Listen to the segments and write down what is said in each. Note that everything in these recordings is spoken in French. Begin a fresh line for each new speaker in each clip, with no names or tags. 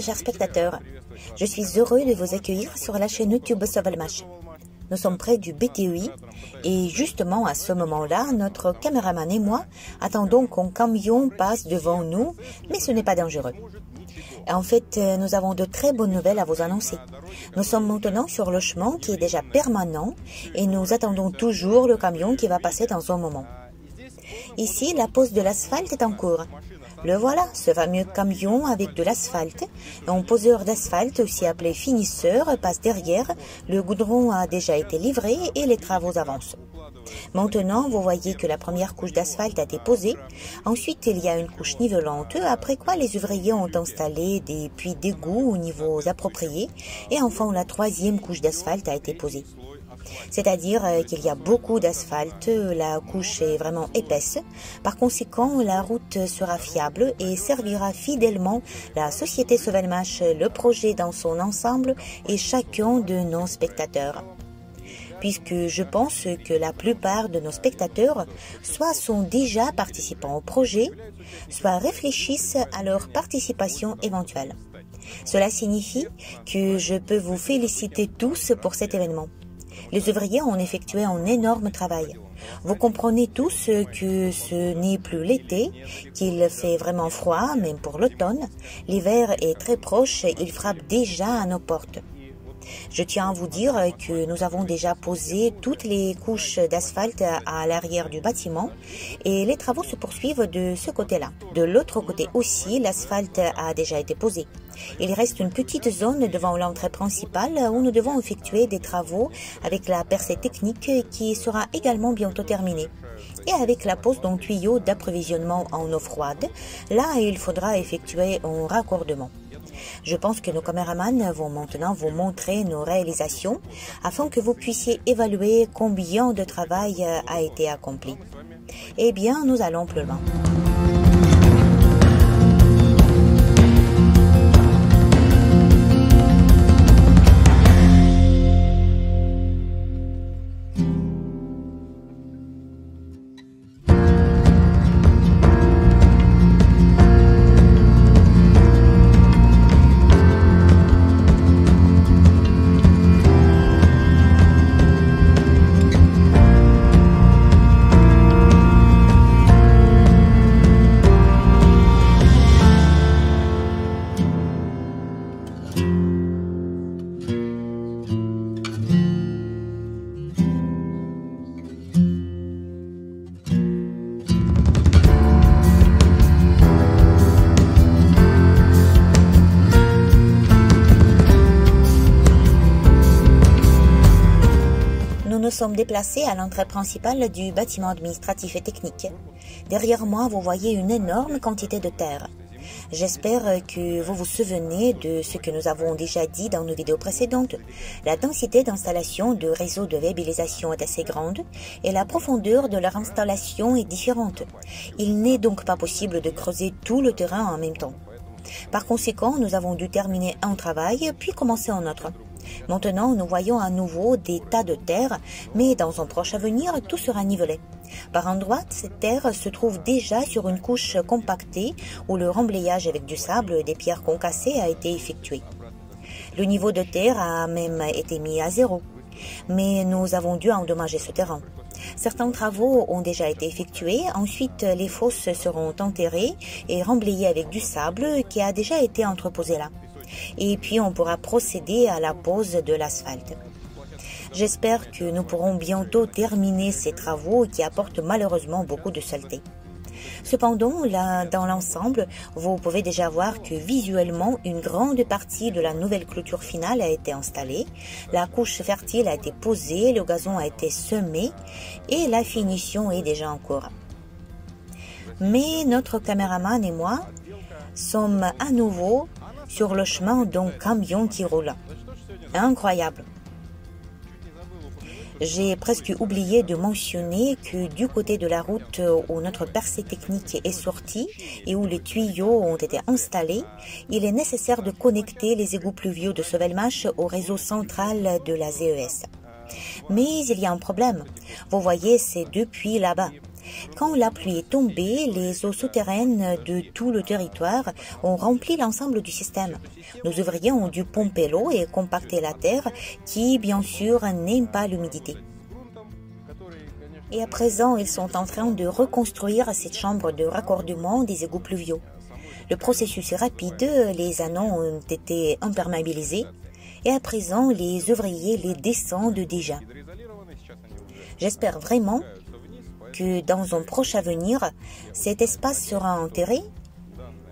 Chers spectateurs. Je suis heureux de vous accueillir sur la chaîne YouTube Sovelmash. Nous sommes près du BTUI et justement à ce moment-là, notre caméraman et moi attendons qu'un camion passe devant nous, mais ce n'est pas dangereux. En fait, euh, nous avons de très bonnes nouvelles à vous annoncer. Nous sommes maintenant sur le chemin qui est déjà permanent et nous attendons toujours le camion qui va passer dans un moment. Ici, la pose de l'asphalte est en cours. Le voilà, ce fameux camion avec de l'asphalte. Un poseur d'asphalte, aussi appelé finisseur, passe derrière. Le goudron a déjà été livré et les travaux avancent. Maintenant, vous voyez que la première couche d'asphalte a été posée. Ensuite, il y a une couche nivelante, après quoi les ouvriers ont installé des puits d'égout aux niveaux appropriés. Et enfin, la troisième couche d'asphalte a été posée. C'est-à-dire euh, qu'il y a beaucoup d'asphalte, la couche est vraiment épaisse. Par conséquent, la route sera fiable et servira fidèlement la société Sovelmash, le projet dans son ensemble et chacun de nos spectateurs puisque je pense que la plupart de nos spectateurs soit sont déjà participants au projet, soit réfléchissent à leur participation éventuelle. Cela signifie que je peux vous féliciter tous pour cet événement. Les ouvriers ont effectué un énorme travail. Vous comprenez tous que ce n'est plus l'été, qu'il fait vraiment froid, même pour l'automne. L'hiver est très proche, il frappe déjà à nos portes. Je tiens à vous dire que nous avons déjà posé toutes les couches d'asphalte à l'arrière du bâtiment et les travaux se poursuivent de ce côté-là. De l'autre côté aussi, l'asphalte a déjà été posé. Il reste une petite zone devant l'entrée principale où nous devons effectuer des travaux avec la percée technique qui sera également bientôt terminée. Et avec la pose d'un tuyau d'approvisionnement en eau froide, là il faudra effectuer un raccordement. Je pense que nos caméramans vont maintenant vous montrer nos réalisations afin que vous puissiez évaluer combien de travail a été accompli. Eh bien, nous allons plus loin. Sommes déplacés à l'entrée principale du bâtiment administratif et technique. Derrière moi, vous voyez une énorme quantité de terre. J'espère que vous vous souvenez de ce que nous avons déjà dit dans nos vidéos précédentes. La densité d'installation de réseaux de viabilisation est assez grande et la profondeur de leur installation est différente. Il n'est donc pas possible de creuser tout le terrain en même temps. Par conséquent, nous avons dû terminer un travail puis commencer un autre. Maintenant, nous voyons à nouveau des tas de terre, mais dans un proche avenir, tout sera nivelé. Par endroits, cette terre se trouve déjà sur une couche compactée où le remblayage avec du sable des pierres concassées a été effectué. Le niveau de terre a même été mis à zéro. Mais nous avons dû endommager ce terrain. Certains travaux ont déjà été effectués. Ensuite, les fosses seront enterrées et remblayées avec du sable qui a déjà été entreposé là et puis on pourra procéder à la pose de l'asphalte. J'espère que nous pourrons bientôt terminer ces travaux qui apportent malheureusement beaucoup de saleté. Cependant, là, dans l'ensemble, vous pouvez déjà voir que visuellement, une grande partie de la nouvelle clôture finale a été installée, la couche fertile a été posée, le gazon a été semé et la finition est déjà en cours. Mais notre caméraman et moi sommes à nouveau sur le chemin d'un camion qui roule. Incroyable. J'ai presque oublié de mentionner que du côté de la route où notre percée technique est sortie et où les tuyaux ont été installés, il est nécessaire de connecter les égouts pluviaux de Sovelmash au réseau central de la ZES. Mais il y a un problème. Vous voyez, c'est depuis là-bas. Quand la pluie est tombée, les eaux souterraines de tout le territoire ont rempli l'ensemble du système. Nos ouvriers ont dû pomper l'eau et compacter la terre qui, bien sûr, n'aime pas l'humidité. Et à présent, ils sont en train de reconstruire cette chambre de raccordement des égouts pluviaux. Le processus est rapide, les anneaux ont été imperméabilisés et à présent, les ouvriers les descendent déjà. J'espère vraiment que dans un proche avenir, cet espace sera enterré,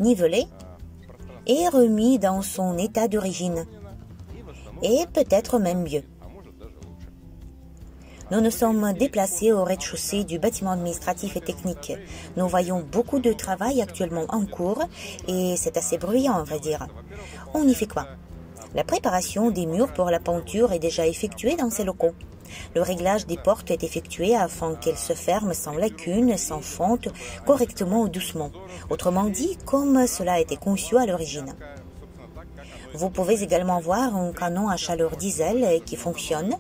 nivelé et remis dans son état d'origine. Et peut-être même mieux. Nous nous sommes déplacés au rez-de-chaussée du bâtiment administratif et technique. Nous voyons beaucoup de travail actuellement en cours et c'est assez bruyant, on va dire. On y fait quoi? La préparation des murs pour la peinture est déjà effectuée dans ces locaux. Le réglage des portes est effectué afin qu'elles se ferment sans lacunes, sans fente, correctement ou doucement. Autrement dit, comme cela a été conçu à l'origine. Vous pouvez également voir un canon à chaleur diesel qui fonctionne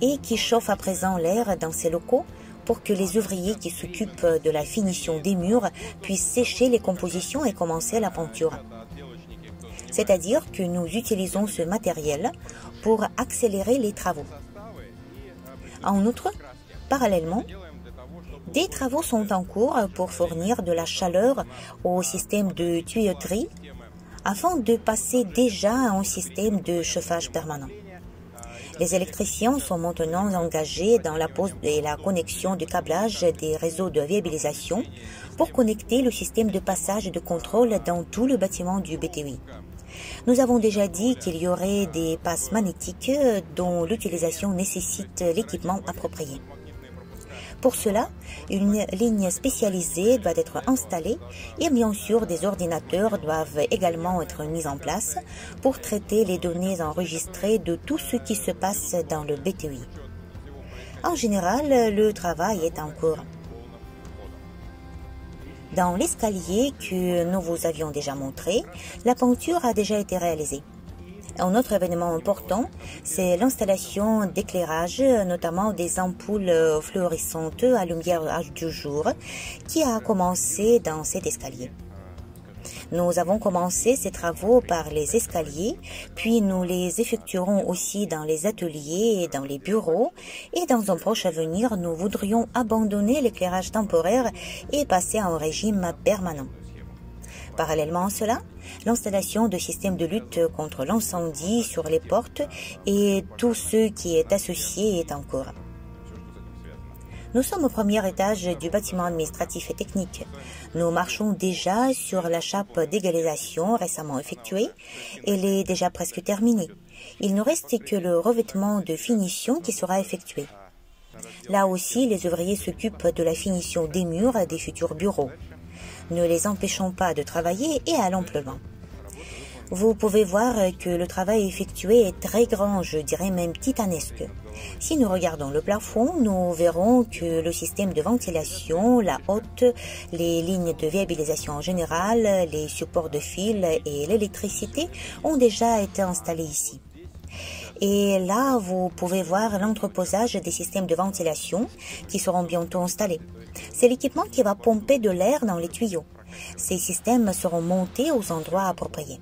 et qui chauffe à présent l'air dans ces locaux pour que les ouvriers qui s'occupent de la finition des murs puissent sécher les compositions et commencer la peinture. C'est-à-dire que nous utilisons ce matériel pour accélérer les travaux. En outre, parallèlement, des travaux sont en cours pour fournir de la chaleur au système de tuyauterie afin de passer déjà à un système de chauffage permanent. Les électriciens sont maintenant engagés dans la pose et la connexion du câblage des réseaux de viabilisation pour connecter le système de passage et de contrôle dans tout le bâtiment du BTI. Nous avons déjà dit qu'il y aurait des passes magnétiques dont l'utilisation nécessite l'équipement approprié. Pour cela, une ligne spécialisée doit être installée et bien sûr des ordinateurs doivent également être mis en place pour traiter les données enregistrées de tout ce qui se passe dans le BTI. En général, le travail est en cours. Dans l'escalier que nous vous avions déjà montré, la peinture a déjà été réalisée. Un autre événement important, c'est l'installation d'éclairage, notamment des ampoules fluorescentes à lumière du jour, qui a commencé dans cet escalier. Nous avons commencé ces travaux par les escaliers, puis nous les effectuerons aussi dans les ateliers et dans les bureaux, et dans un proche avenir, nous voudrions abandonner l'éclairage temporaire et passer à un régime permanent. Parallèlement à cela, l'installation de systèmes de lutte contre l'incendie sur les portes et tout ce qui est associé est en cours. Nous sommes au premier étage du bâtiment administratif et technique. Nous marchons déjà sur la chape d'égalisation récemment effectuée. Elle est déjà presque terminée. Il ne reste que le revêtement de finition qui sera effectué. Là aussi, les ouvriers s'occupent de la finition des murs des futurs bureaux. Ne les empêchons pas de travailler et allons plus loin. Vous pouvez voir que le travail effectué est très grand, je dirais même titanesque. Si nous regardons le plafond, nous verrons que le système de ventilation, la haute, les lignes de viabilisation en général, les supports de fil et l'électricité ont déjà été installés ici. Et là, vous pouvez voir l'entreposage des systèmes de ventilation qui seront bientôt installés. C'est l'équipement qui va pomper de l'air dans les tuyaux. Ces systèmes seront montés aux endroits appropriés.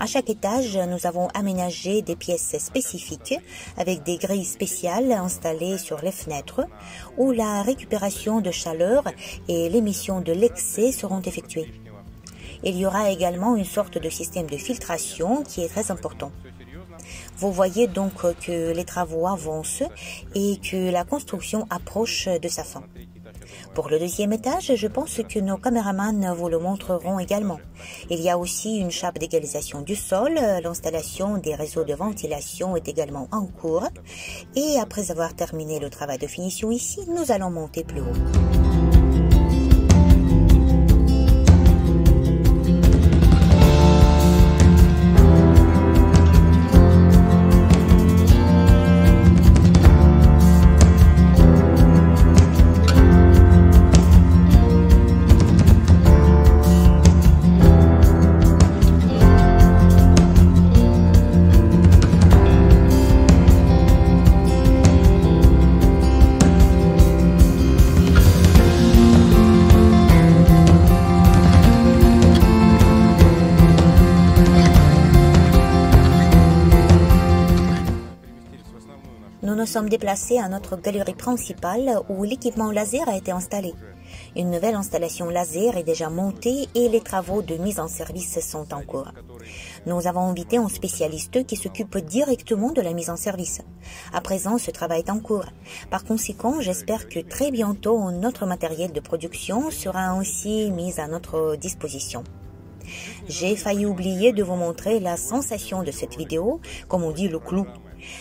À chaque étage, nous avons aménagé des pièces spécifiques avec des grilles spéciales installées sur les fenêtres où la récupération de chaleur et l'émission de l'excès seront effectuées. Il y aura également une sorte de système de filtration qui est très important. Vous voyez donc que les travaux avancent et que la construction approche de sa fin. Pour le deuxième étage, je pense que nos caméramans vous le montreront également. Il y a aussi une chape d'égalisation du sol. L'installation des réseaux de ventilation est également en cours. Et après avoir terminé le travail de finition ici, nous allons monter plus haut. Sommes déplacés à notre galerie principale où l'équipement laser a été installé. Une nouvelle installation laser est déjà montée et les travaux de mise en service sont en cours. Nous avons invité un spécialiste qui s'occupe directement de la mise en service. À présent, ce travail est en cours. Par conséquent, j'espère que très bientôt, notre matériel de production sera ainsi mis à notre disposition. J'ai failli oublier de vous montrer la sensation de cette vidéo, comme on dit le clou.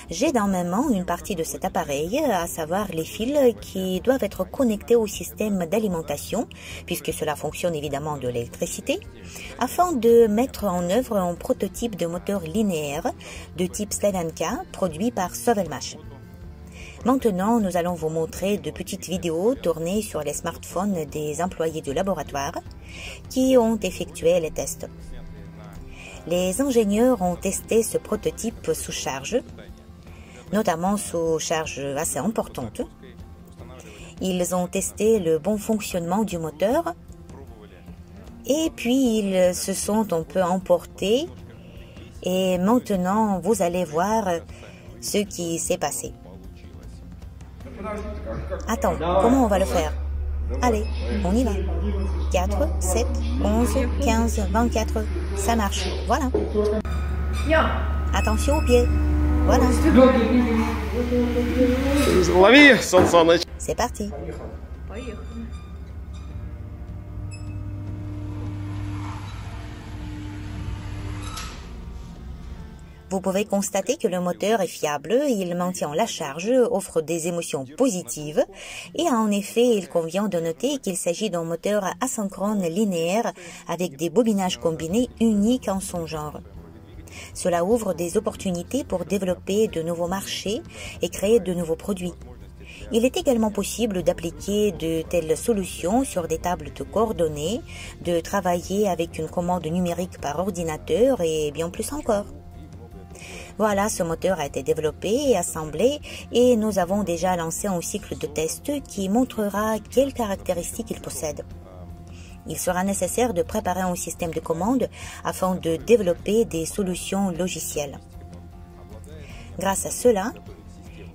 J'ai dans mes mains une partie de cet appareil, à savoir les fils qui doivent être connectés au système d'alimentation, puisque cela fonctionne évidemment de l'électricité, afin de mettre en œuvre un prototype de moteur linéaire de type Sledanka produit par Sovelmash. Maintenant, nous allons vous montrer de petites vidéos tournées sur les smartphones des employés du laboratoire qui ont effectué les tests. Les ingénieurs ont testé ce prototype sous charge notamment sous charge assez importante. Ils ont testé le bon fonctionnement du moteur et puis ils se sont un peu emportés et maintenant vous allez voir ce qui s'est passé. Attends, comment on va le faire? Allez, on y va. 4, 7, 11, 15, 24. Ça marche. Voilà. Attention aux pieds. Voilà. C'est parti. Vous pouvez constater que le moteur est fiable, il maintient la charge, offre des émotions positives et en effet, il convient de noter qu'il s'agit d'un moteur asynchrone linéaire avec des bobinages combinés uniques en son genre. Cela ouvre des opportunités pour développer de nouveaux marchés et créer de nouveaux produits. Il est également possible d'appliquer de telles solutions sur des tables de coordonnées, de travailler avec une commande numérique par ordinateur et bien plus encore. Voilà, ce moteur a été développé et assemblé et nous avons déjà lancé un cycle de test qui montrera quelles caractéristiques il possède il sera nécessaire de préparer un système de commande afin de développer des solutions logicielles. Grâce à cela,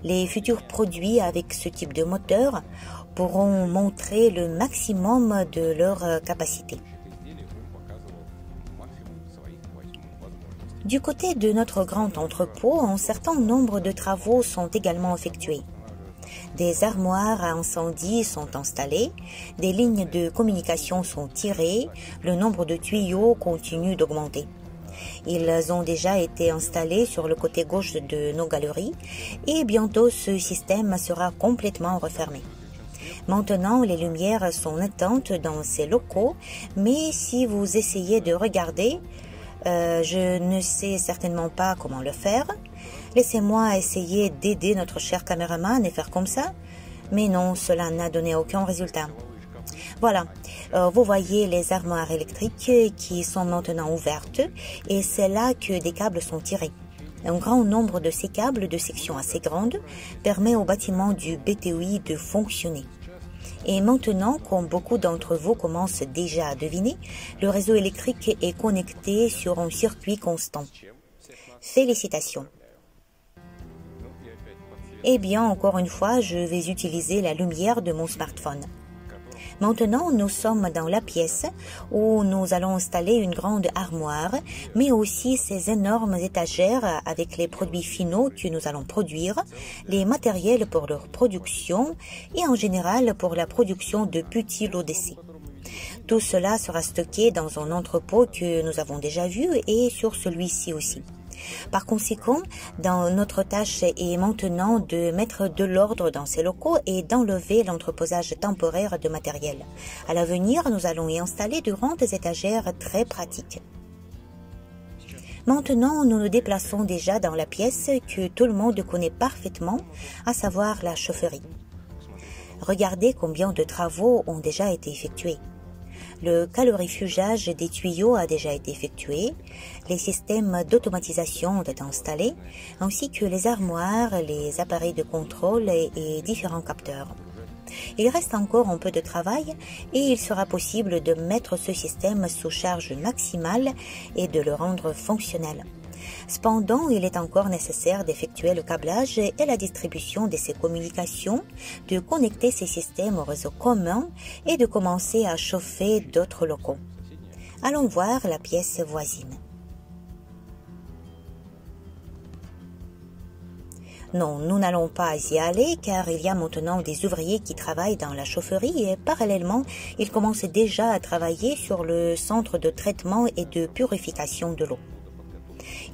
les futurs produits avec ce type de moteur pourront montrer le maximum de leur capacité. Du côté de notre grand entrepôt, un certain nombre de travaux sont également effectués. Des armoires à incendie sont installées, des lignes de communication sont tirées, le nombre de tuyaux continue d'augmenter. Ils ont déjà été installés sur le côté gauche de nos galeries et bientôt ce système sera complètement refermé. Maintenant, les lumières sont éteintes dans ces locaux, mais si vous essayez de regarder, euh, je ne sais certainement pas comment le faire. Laissez-moi essayer d'aider notre cher caméraman et faire comme ça. Mais non, cela n'a donné aucun résultat. Voilà, euh, vous voyez les armoires électriques qui sont maintenant ouvertes et c'est là que des câbles sont tirés. Un grand nombre de ces câbles de section assez grande permet au bâtiment du BTOI de fonctionner. Et maintenant, comme beaucoup d'entre vous commencent déjà à deviner, le réseau électrique est connecté sur un circuit constant. Félicitations. Eh bien, encore une fois, je vais utiliser la lumière de mon smartphone. Maintenant, nous sommes dans la pièce où nous allons installer une grande armoire, mais aussi ces énormes étagères avec les produits finaux que nous allons produire, les matériels pour leur production et en général pour la production de petits lots d'essai. Tout cela sera stocké dans un entrepôt que nous avons déjà vu et sur celui-ci aussi. Par conséquent, dans notre tâche est maintenant de mettre de l'ordre dans ces locaux et d'enlever l'entreposage temporaire de matériel. À l'avenir, nous allons y installer de grandes étagères très pratiques. Maintenant, nous nous déplaçons déjà dans la pièce que tout le monde connaît parfaitement, à savoir la chaufferie. Regardez combien de travaux ont déjà été effectués. Le calorifugage des tuyaux a déjà été effectué, les systèmes d'automatisation ont été installés, ainsi que les armoires, les appareils de contrôle et, différents capteurs. Il reste encore un peu de travail et il sera possible de mettre ce système sous charge maximale et de le rendre fonctionnel. Cependant, il est encore nécessaire d'effectuer le câblage et la distribution de ces communications, de connecter ces systèmes au réseau commun et de commencer à chauffer d'autres locaux. Allons voir la pièce voisine. Non, nous n'allons pas y aller car il y a maintenant des ouvriers qui travaillent dans la chaufferie et parallèlement, ils commencent déjà à travailler sur le centre de traitement et de purification de l'eau.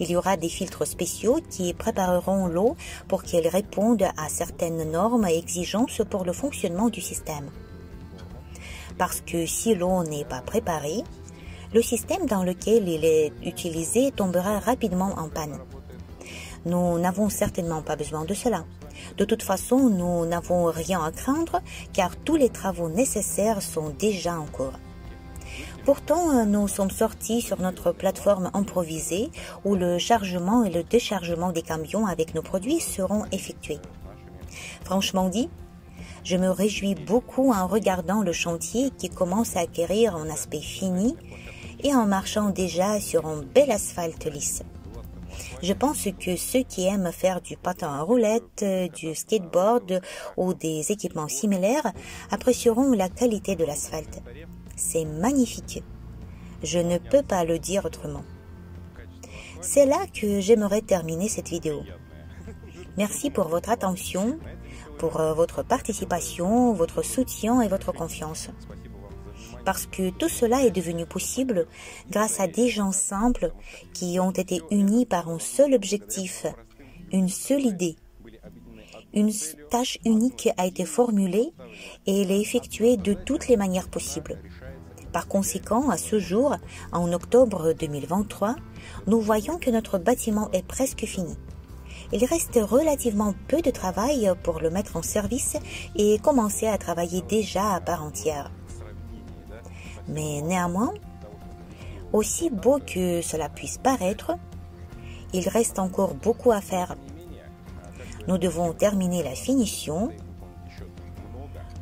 Il y aura des filtres spéciaux qui prépareront l'eau pour qu'elle réponde à certaines normes et exigences pour le fonctionnement du système. Parce que si l'eau n'est pas préparée, le système dans lequel il est utilisé tombera rapidement en panne. Nous n'avons certainement pas besoin de cela. De toute façon, nous n'avons rien à craindre car tous les travaux nécessaires sont déjà en cours. Pourtant, nous sommes sortis sur notre plateforme improvisée où le chargement et le déchargement des camions avec nos produits seront effectués. Franchement dit, je me réjouis beaucoup en regardant le chantier qui commence à acquérir un aspect fini et en marchant déjà sur un bel asphalte lisse. Je pense que ceux qui aiment faire du patin à roulettes, du skateboard ou des équipements similaires apprécieront la qualité de l'asphalte. C'est magnifique. Je ne peux pas le dire autrement. C'est là que j'aimerais terminer cette vidéo. Merci pour votre attention, pour euh, votre participation, votre soutien et votre confiance parce que tout cela est devenu possible grâce à des gens simples qui ont été unis par un seul objectif, une seule idée. Une tâche unique a été formulée et elle est effectuée de toutes les manières possibles. Par conséquent, à ce jour, en octobre 2023, nous voyons que notre bâtiment est presque fini. Il reste relativement peu de travail pour le mettre en service et commencer à travailler déjà à part entière. Mais néanmoins, aussi beau que cela puisse paraître, il reste encore beaucoup à faire. Nous devons terminer la finition,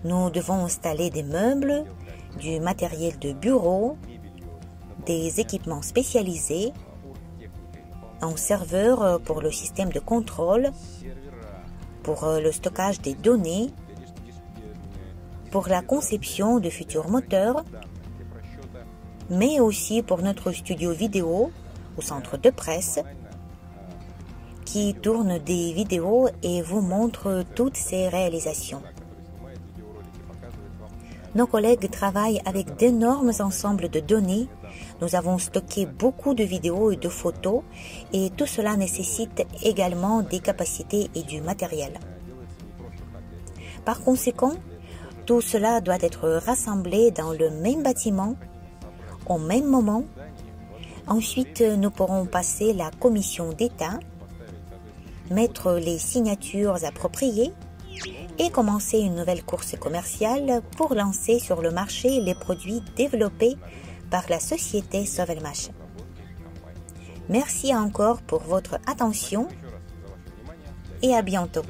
nous devons installer des meubles, du matériel de bureau, des équipements spécialisés, un serveur pour le système de contrôle, pour le stockage des données, pour la conception de futurs moteurs, mais aussi pour notre studio vidéo au centre de presse qui tourne des vidéos et vous montre toutes ses réalisations. Nos collègues travaillent avec d'énormes ensembles de données. Nous avons stocké beaucoup de vidéos et de photos et tout cela nécessite également des capacités et du matériel. Par conséquent, tout cela doit être rassemblé dans le même bâtiment au même moment. Ensuite, nous pourrons passer la commission d'État, mettre les signatures appropriées et commencer une nouvelle course commerciale pour lancer sur le marché les produits développés par la société Sovelmash. Merci encore pour votre attention et à bientôt.